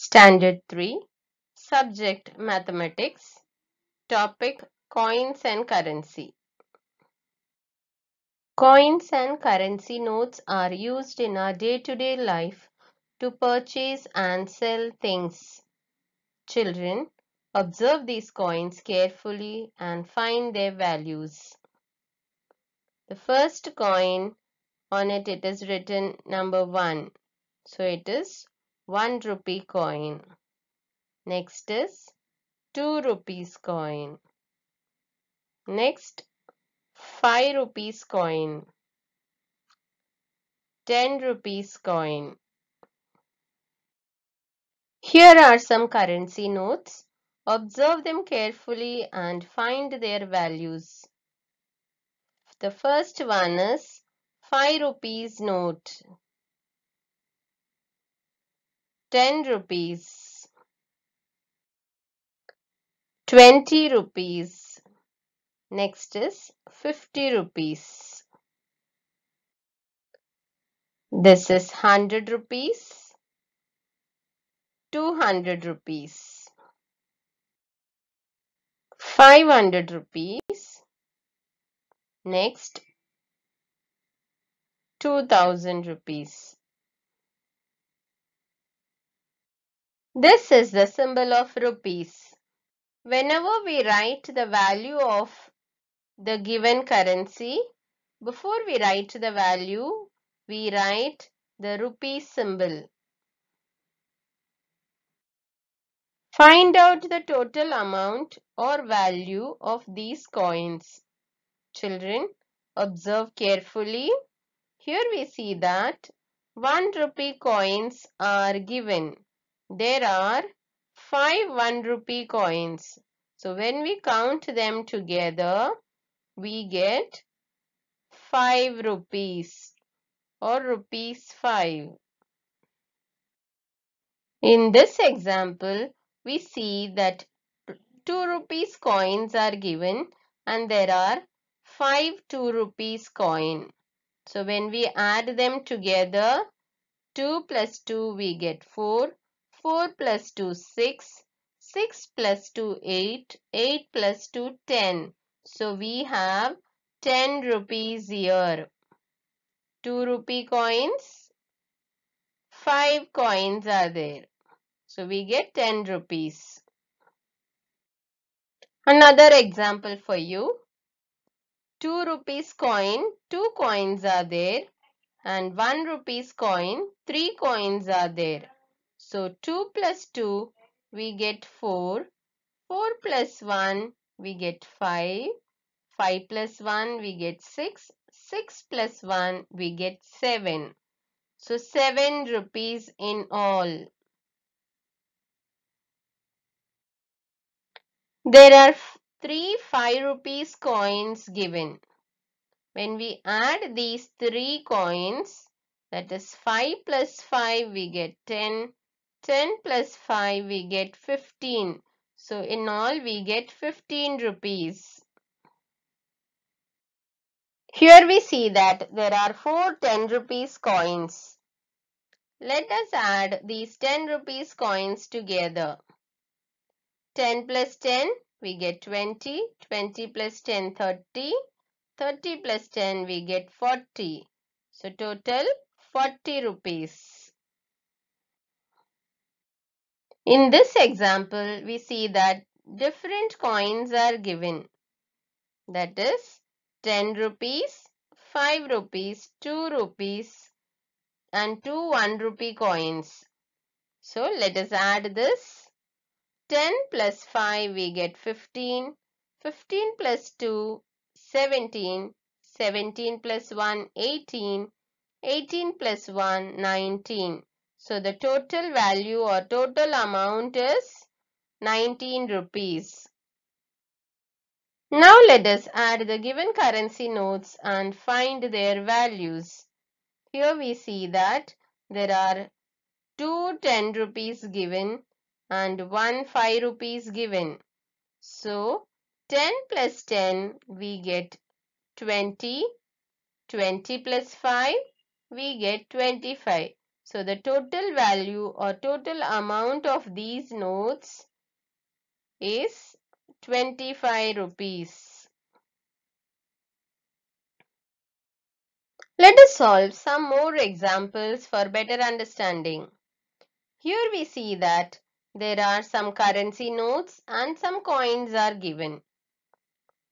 Standard 3 Subject Mathematics Topic Coins and Currency Coins and currency notes are used in our day-to-day life to purchase and sell things. Children, observe these coins carefully and find their values. The first coin, on it it is written number 1. So it is 1 rupee coin. Next is 2 rupees coin. Next 5 rupees coin. 10 rupees coin. Here are some currency notes. Observe them carefully and find their values. The first one is 5 rupees note. 10 rupees. 20 rupees. Next is 50 rupees. This is 100 rupees. 200 rupees. 500 rupees. Next 2000 rupees. This is the symbol of rupees. Whenever we write the value of the given currency, before we write the value, we write the rupee symbol. Find out the total amount or value of these coins. Children, observe carefully. Here we see that 1 rupee coins are given. There are 5 1 rupee coins. So when we count them together, we get 5 rupees or rupees 5. In this example, we see that 2 rupees coins are given and there are 5 2 rupees coin. So when we add them together, 2 plus 2 we get 4, 4 plus 2 6, 6 plus 2 8, 8 plus 2 10. So we have 10 rupees here. 2 rupee coins, 5 coins are there. So we get 10 rupees. Another example for you. 2 rupees coin, 2 coins are there and 1 rupees coin, 3 coins are there. So 2 plus 2 we get 4, 4 plus 1 we get 5, 5 plus 1 we get 6, 6 plus 1 we get 7. So 7 rupees in all. There are three 5 rupees coins given. When we add these three coins, that is 5 plus 5 we get 10, 10 plus 5 we get 15. So in all we get 15 rupees. Here we see that there are four 10 rupees coins. Let us add these 10 rupees coins together. 10 plus 10 we get 20, 20 plus 10 30, 30 plus 10 we get 40. So total 40 rupees. In this example we see that different coins are given. That is 10 rupees, 5 rupees, 2 rupees and 2 1 rupee coins. So let us add this 10 plus 5 we get 15. 15 plus 2 17. 17 plus 1 18. 18 plus 1 19. So the total value or total amount is 19 rupees. Now let us add the given currency notes and find their values. Here we see that there are two 10 rupees given and 1 5 rupees given. So 10 plus 10 we get 20. 20 plus 5 we get 25. So the total value or total amount of these notes is 25 rupees. Let us solve some more examples for better understanding. Here we see that there are some currency notes and some coins are given.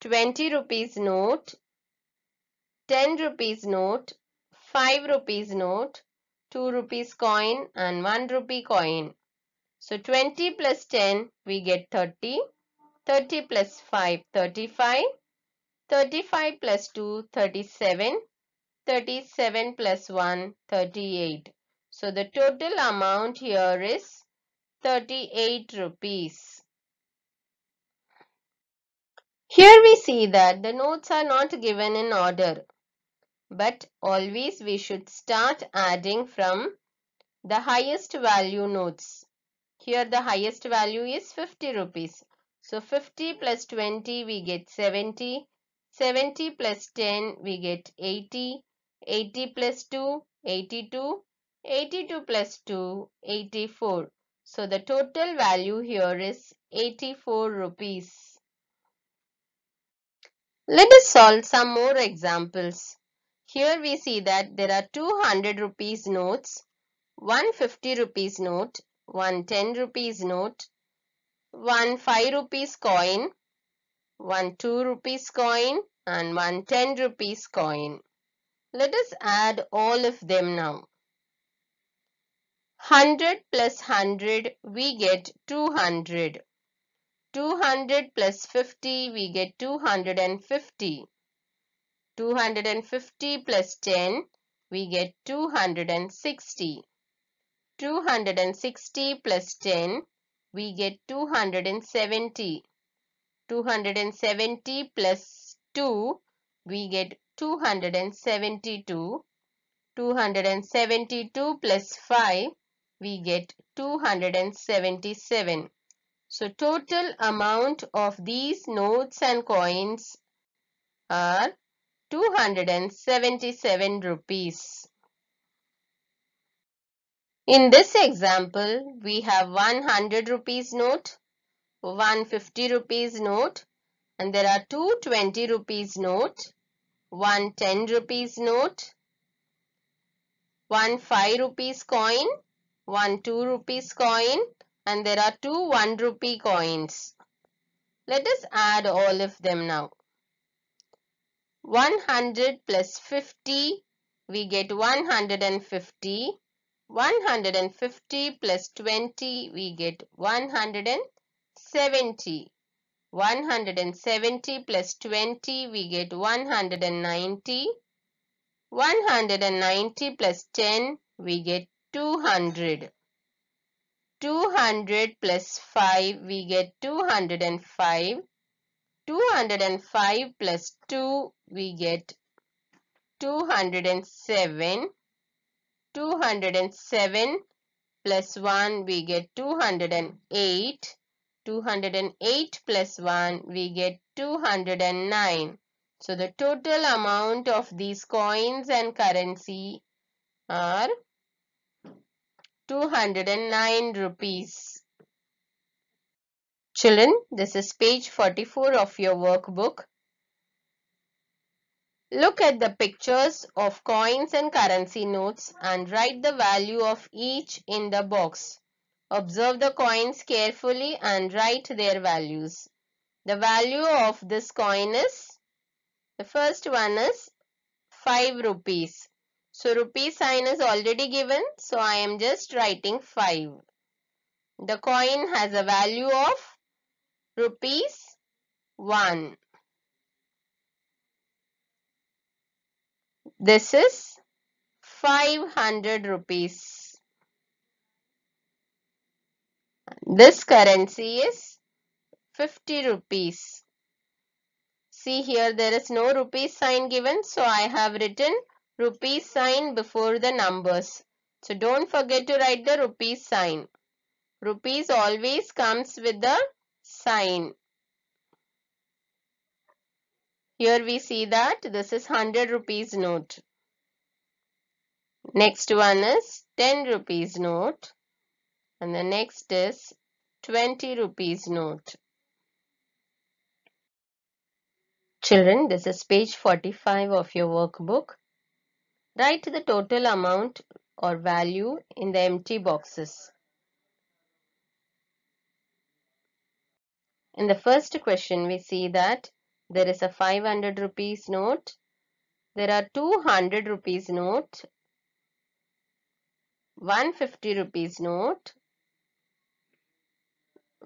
20 rupees note, 10 rupees note, 5 rupees note, 2 rupees coin and 1 rupee coin. So 20 plus 10 we get 30, 30 plus 5 35, 35 plus 2 37, 37 plus 1 38. So the total amount here is 38 rupees. Here we see that the notes are not given in order. But always we should start adding from the highest value notes. Here the highest value is 50 rupees. So 50 plus 20 we get 70. 70 plus 10 we get 80. 80 plus 2 82. 82 plus 2 84. So the total value here is 84 rupees. Let us solve some more examples. Here we see that there are 200 rupees notes, 150 rupees note, 110 rupees note, 1 5 rupees coin, 1 2 rupees coin and 1 10 rupees coin. Let us add all of them now. 100 plus 100 we get 200. 200 plus 50 we get 250. 250 plus 10 we get 260. 260 plus 10 we get 270. 270 plus 2 we get 272. 272 plus 5 we get 277. So total amount of these notes and coins are 277 rupees. In this example, we have 100 rupees note, 150 rupees note and there are two 20 rupees note, one 10 rupees note, one 5 rupees coin, one 2 rupees coin and there are two 1 rupee coins. Let us add all of them now. 100 plus 50 we get 150. 150 plus 20 we get 170. 170 plus 20 we get 190. 190 plus 10 we get 200. 200 plus 5 we get 205. 205 plus 2 we get 207. 207 plus 1 we get 208. 208 plus 1 we get 209. So the total amount of these coins and currency are 209 rupees. Children, this is page 44 of your workbook. Look at the pictures of coins and currency notes and write the value of each in the box. Observe the coins carefully and write their values. The value of this coin is, the first one is 5 rupees. So rupee sign is already given. So I am just writing 5. The coin has a value of rupees 1. This is 500 rupees. This currency is 50 rupees. See here there is no rupees sign given. So I have written rupees sign before the numbers. So don't forget to write the rupees sign. Rupees always comes with the sign. Here we see that this is 100 rupees note. Next one is 10 rupees note and the next is 20 rupees note. Children, this is page 45 of your workbook. Write the total amount or value in the empty boxes. In the first question, we see that there is a 500 rupees note. There are 200 rupees note, 150 rupees note,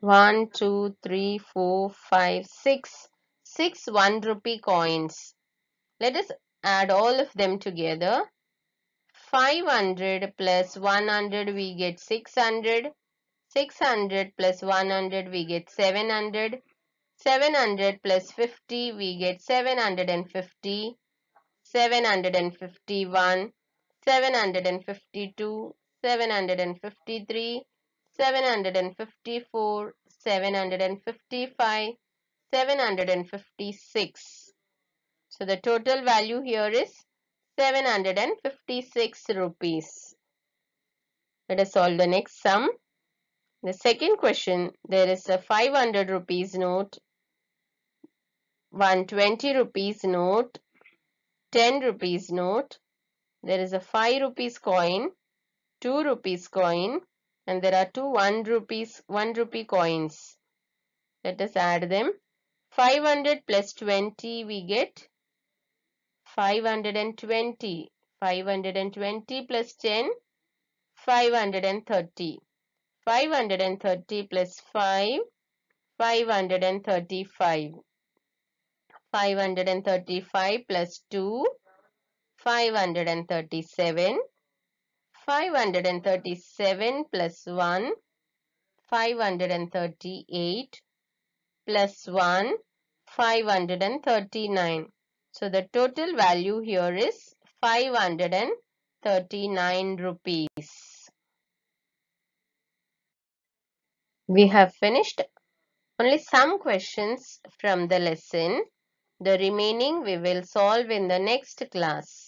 1, 2, 3, 4, 5, 6, 6 1 rupee coins. Let us add all of them together. 500 plus 100 we get 600. 600 plus 100 we get 700. 700 plus 50 we get 750. 751. 752. 753. 754. 755. 756. So the total value here is 756 rupees. Let us solve the next sum. The second question, there is a 500 rupees note, 120 rupees note, 10 rupees note. There is a 5 rupees coin, 2 rupees coin and there are two 1 rupees 1 rupee coins. Let us add them. 500 plus 20 we get 520. 520 plus 10, 530. 530 plus 5, 535. 535 plus 2, 537. 537 plus 1, 538 plus 1, 539. So the total value here is 539 rupees. We have finished only some questions from the lesson. The remaining we will solve in the next class.